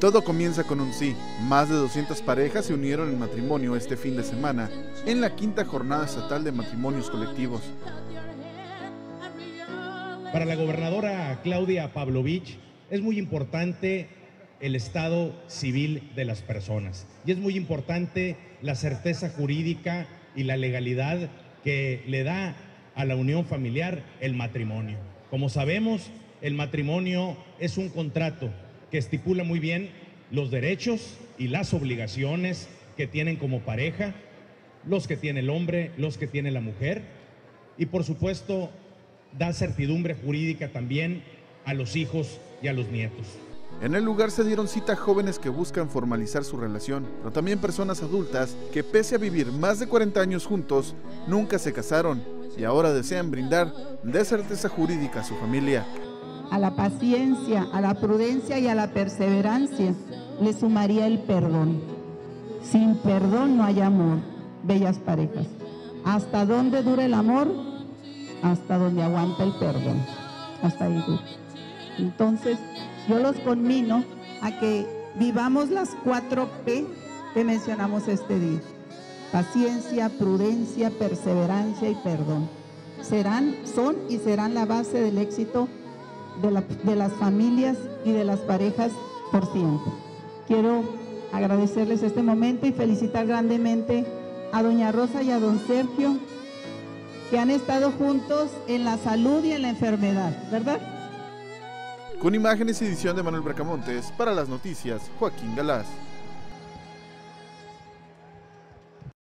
Todo comienza con un sí. Más de 200 parejas se unieron en matrimonio este fin de semana en la quinta jornada estatal de matrimonios colectivos. Para la gobernadora Claudia Pavlovich es muy importante el estado civil de las personas y es muy importante la certeza jurídica y la legalidad que le da a la unión familiar el matrimonio. Como sabemos, el matrimonio es un contrato que estipula muy bien los derechos y las obligaciones que tienen como pareja, los que tiene el hombre, los que tiene la mujer, y por supuesto da certidumbre jurídica también a los hijos y a los nietos. En el lugar se dieron cita jóvenes que buscan formalizar su relación, pero también personas adultas que pese a vivir más de 40 años juntos, nunca se casaron y ahora desean brindar de certeza jurídica a su familia a la paciencia, a la prudencia y a la perseverancia le sumaría el perdón. Sin perdón no hay amor, bellas parejas. ¿Hasta dónde dura el amor? Hasta donde aguanta el perdón. Hasta ahí dura. Entonces, yo los conmino a que vivamos las cuatro P que mencionamos este día. Paciencia, prudencia, perseverancia y perdón. Serán, son y serán la base del éxito de, las familias y de las parejas por siempre. Quiero agradecerles este momento y felicitar grandemente a doña Rosa y a don Sergio, que han estado juntos en la salud y en la enfermedad, ¿verdad? Con imágenes y edición de Manuel Bracamontes, para las noticias, Joaquín Galás.